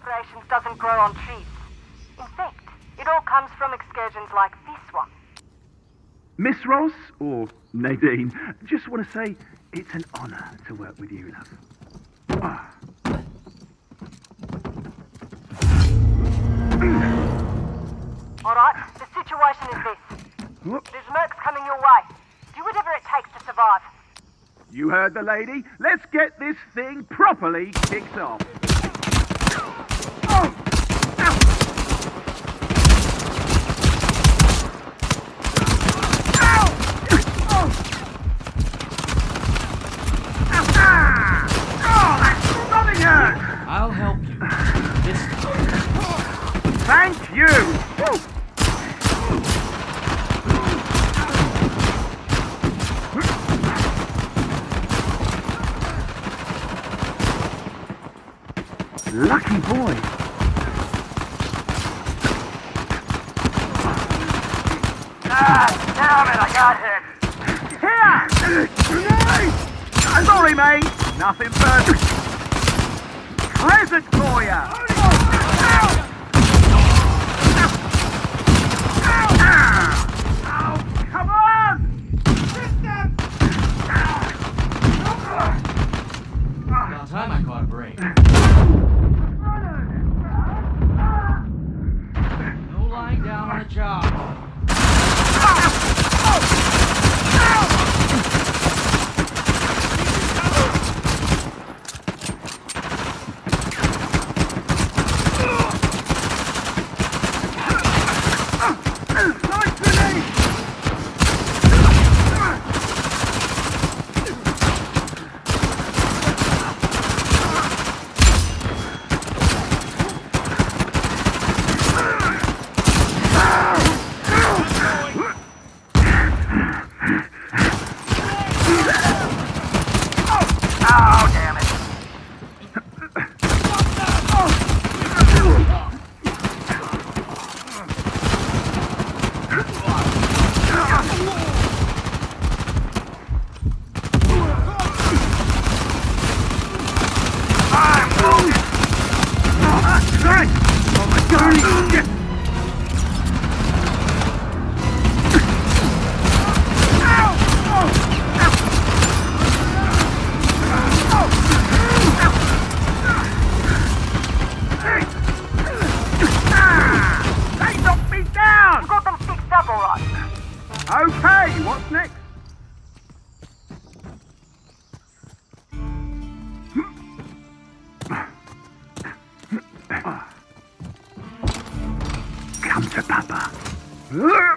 operations doesn't grow on trees. In fact, it all comes from excursions like this one. Miss Ross, or Nadine, just want to say it's an honour to work with you, love. Ah. Alright, the situation is this. There's mercs coming your way. Do whatever it takes to survive. You heard the lady. Let's get this thing properly kicked off. Oh! Ow! Ow! Oh! Ah! Oh, that's stunning her! I'll help you. This time. Thank you! Woo! Lucky boy. Ah, damn it, I got hit. Here! Sorry, mate. Nothing but present for ya. Time I caught a break. No lying down on a job. You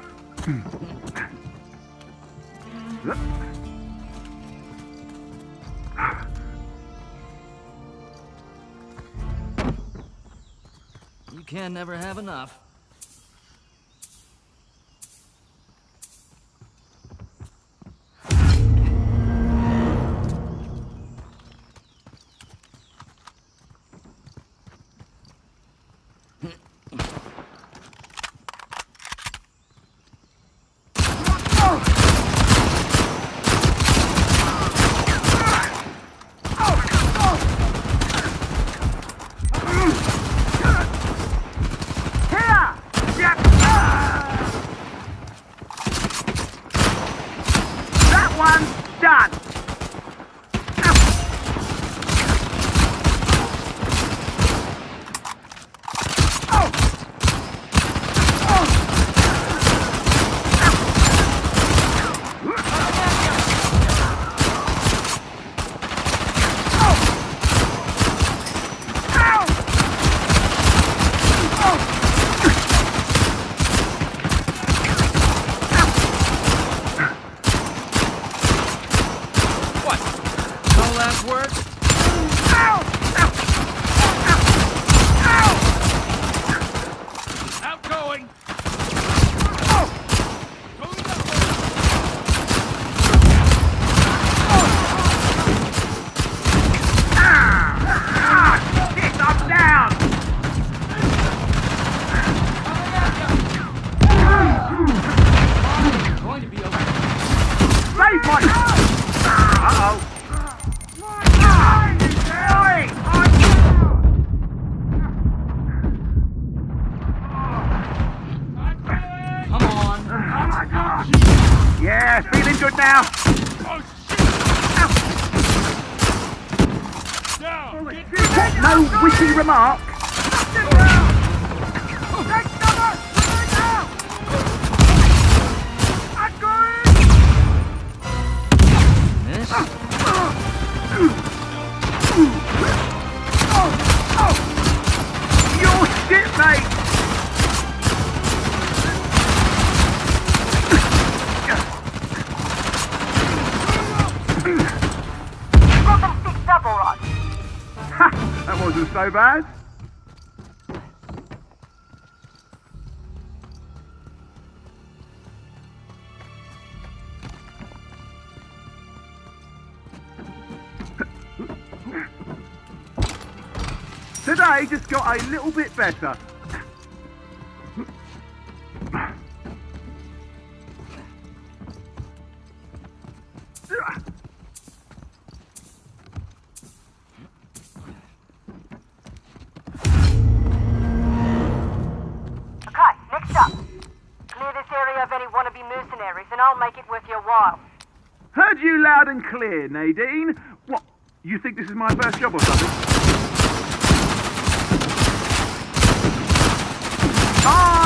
can never have enough. so bad. Today just got a little bit better. and clear, Nadine. What? You think this is my first job or something? Ah!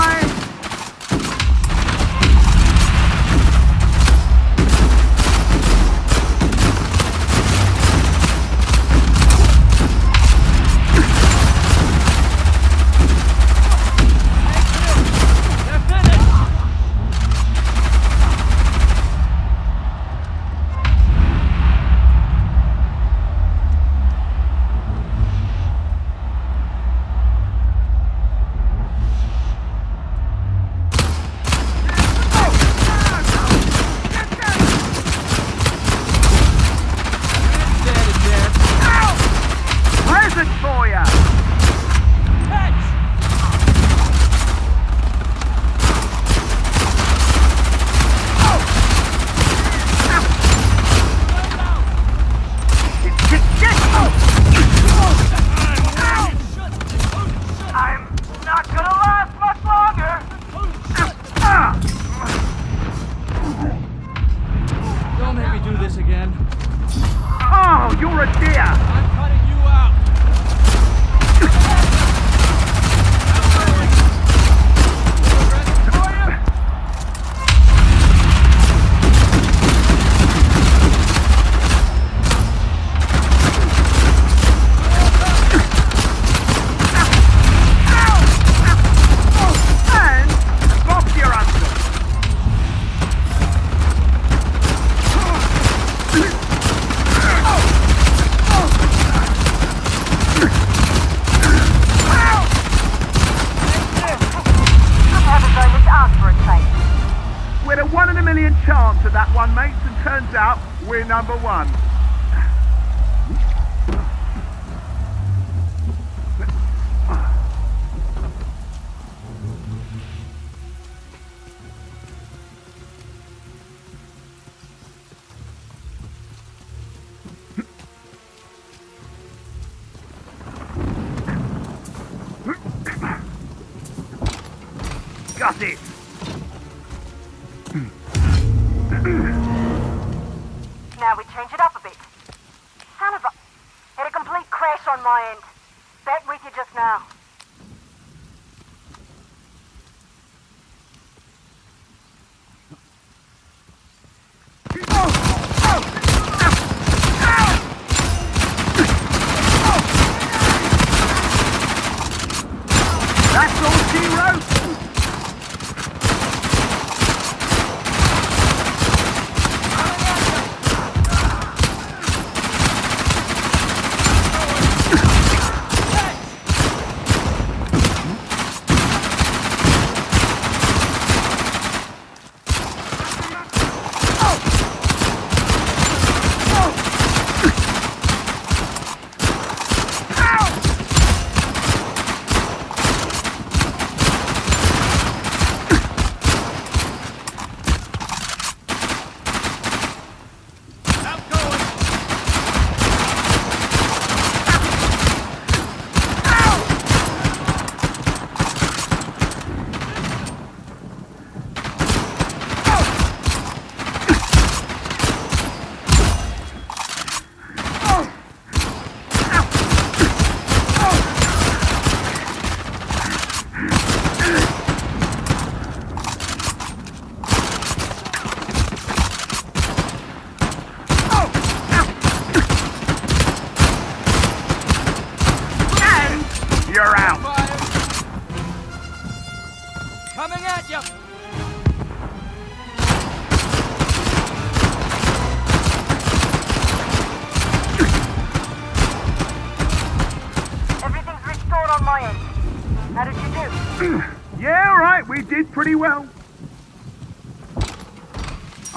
number one.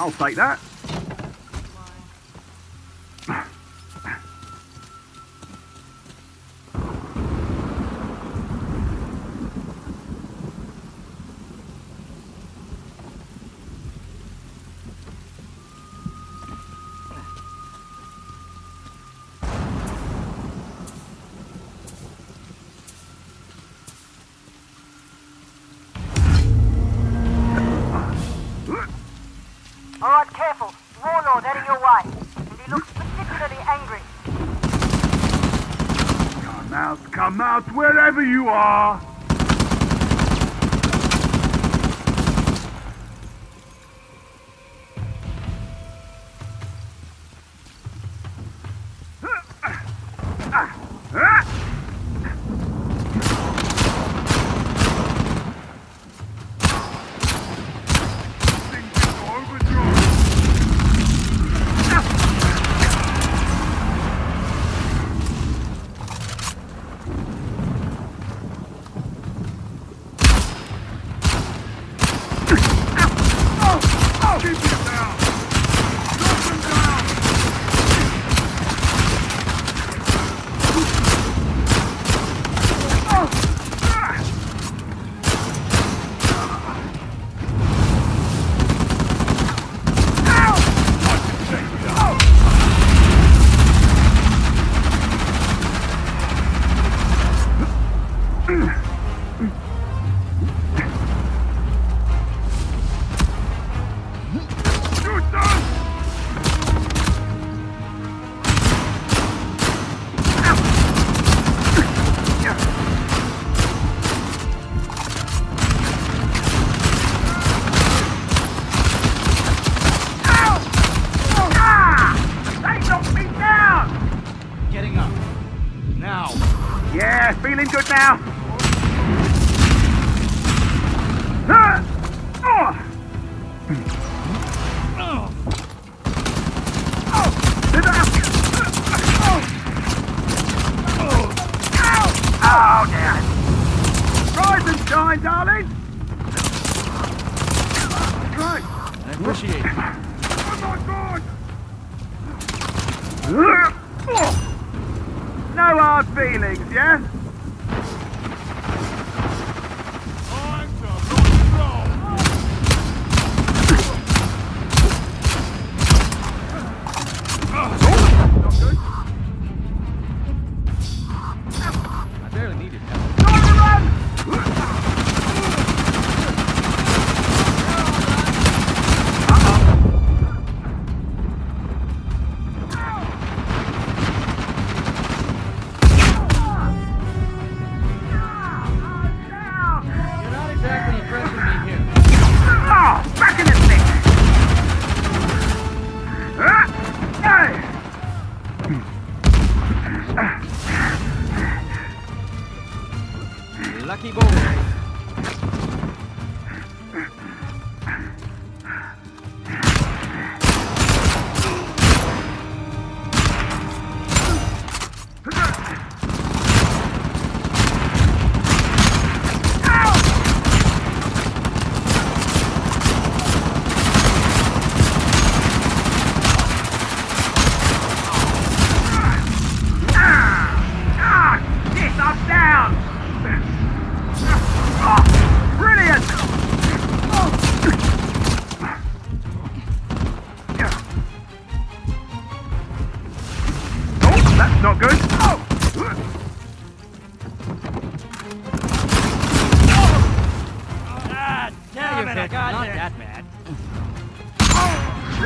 I'll take that. Come out wherever you are! my darling! Right. I appreciate it. Oh my god! Oh. No hard feelings, yeah?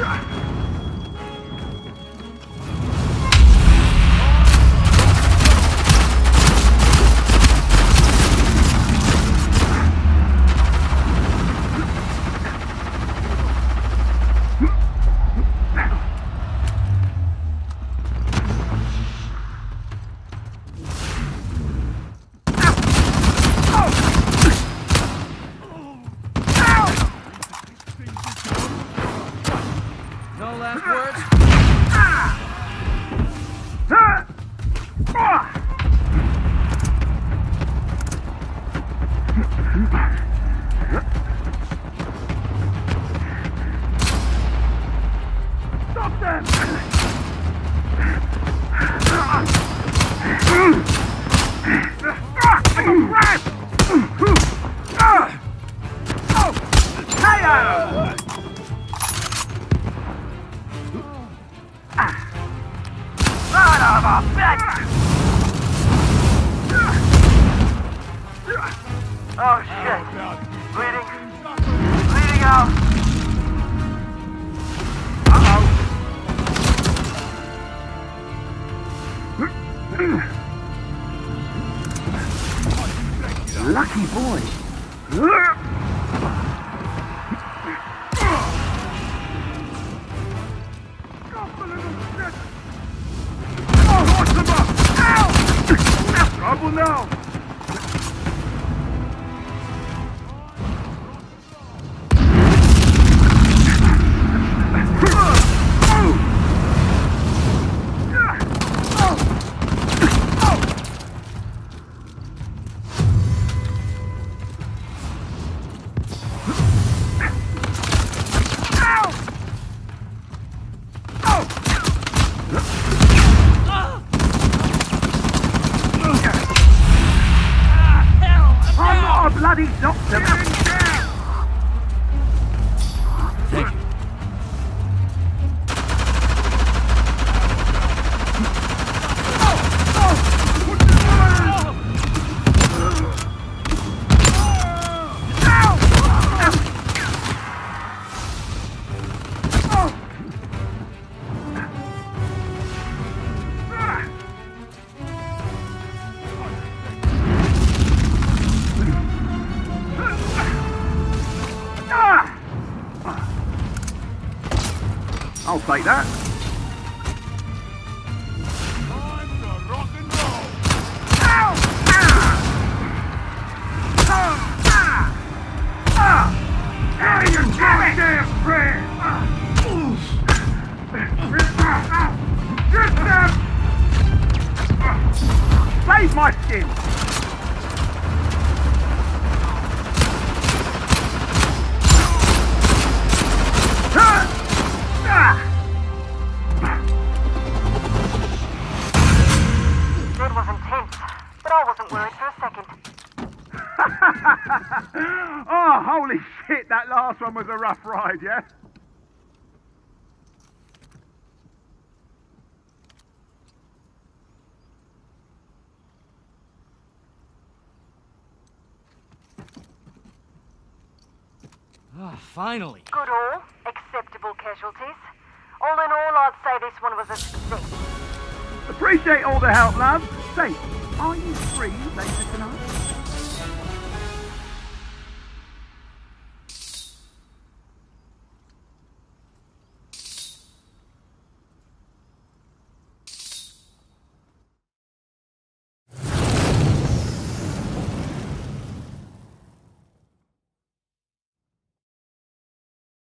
然。Goddamn friend! Save my skin! Last one was a rough ride, yeah? Ah, finally. Good all, acceptable casualties. All in all, I'd say this one was a success. Appreciate all the help, love. Say, are you free later tonight?